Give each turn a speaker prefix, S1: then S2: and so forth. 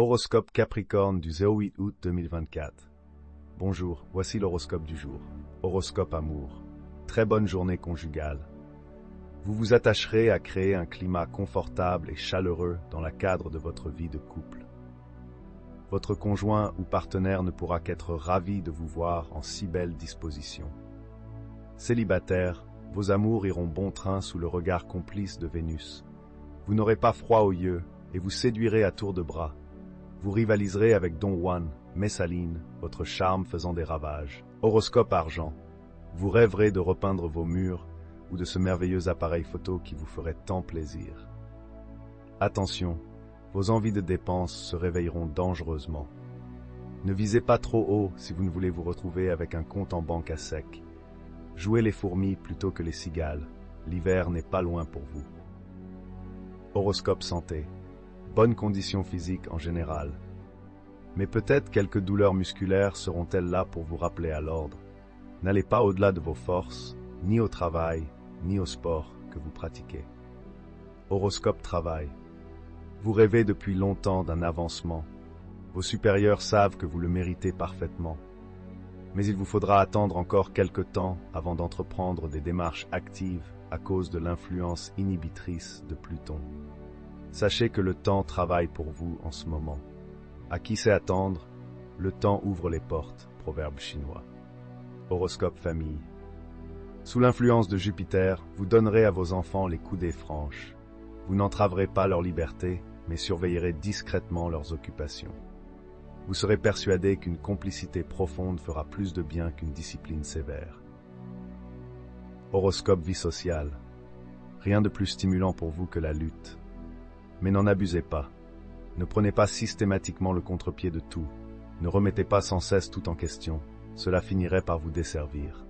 S1: Horoscope Capricorne du 08 août 2024. Bonjour, voici l'horoscope du jour. Horoscope amour. Très bonne journée conjugale. Vous vous attacherez à créer un climat confortable et chaleureux dans le cadre de votre vie de couple. Votre conjoint ou partenaire ne pourra qu'être ravi de vous voir en si belle disposition. Célibataire, vos amours iront bon train sous le regard complice de Vénus. Vous n'aurez pas froid aux yeux et vous séduirez à tour de bras. Vous rivaliserez avec Don Juan, Messaline, votre charme faisant des ravages. Horoscope argent. Vous rêverez de repeindre vos murs ou de ce merveilleux appareil photo qui vous ferait tant plaisir. Attention, vos envies de dépenses se réveilleront dangereusement. Ne visez pas trop haut si vous ne voulez vous retrouver avec un compte en banque à sec. Jouez les fourmis plutôt que les cigales. L'hiver n'est pas loin pour vous. Horoscope santé bonnes conditions physiques en général. Mais peut-être quelques douleurs musculaires seront-elles là pour vous rappeler à l'ordre. N'allez pas au-delà de vos forces, ni au travail, ni au sport que vous pratiquez. Horoscope travail. Vous rêvez depuis longtemps d'un avancement. Vos supérieurs savent que vous le méritez parfaitement. Mais il vous faudra attendre encore quelque temps avant d'entreprendre des démarches actives à cause de l'influence inhibitrice de Pluton. Sachez que le temps travaille pour vous en ce moment. À qui sait attendre, le temps ouvre les portes, proverbe chinois. Horoscope famille. Sous l'influence de Jupiter, vous donnerez à vos enfants les coudées franches. Vous n'entraverez pas leur liberté, mais surveillerez discrètement leurs occupations. Vous serez persuadé qu'une complicité profonde fera plus de bien qu'une discipline sévère. Horoscope vie sociale. Rien de plus stimulant pour vous que la lutte. Mais n'en abusez pas. Ne prenez pas systématiquement le contre-pied de tout. Ne remettez pas sans cesse tout en question. Cela finirait par vous desservir.